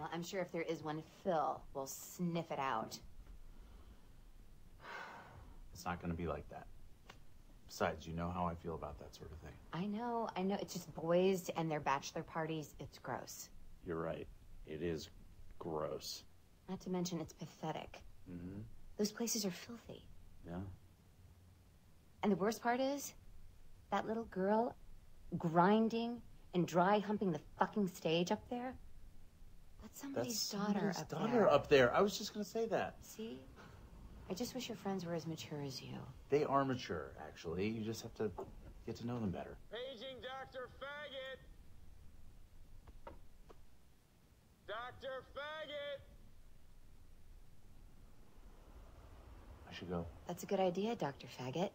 Well, I'm sure if there is one, Phil will sniff it out. It's not gonna be like that. Besides, you know how I feel about that sort of thing. I know, I know. It's just boys and their bachelor parties. It's gross. You're right. It is gross. Not to mention, it's pathetic. Mm-hmm. Those places are filthy. Yeah. And the worst part is, that little girl grinding and dry humping the fucking stage up there. That's somebody's That's daughter up daughter there. up there. I was just gonna say that. See? I just wish your friends were as mature as you. They are mature, actually. You just have to get to know them better. Paging Dr. Faggot! Dr. Faggot! I should go. That's a good idea, Dr. Faggot.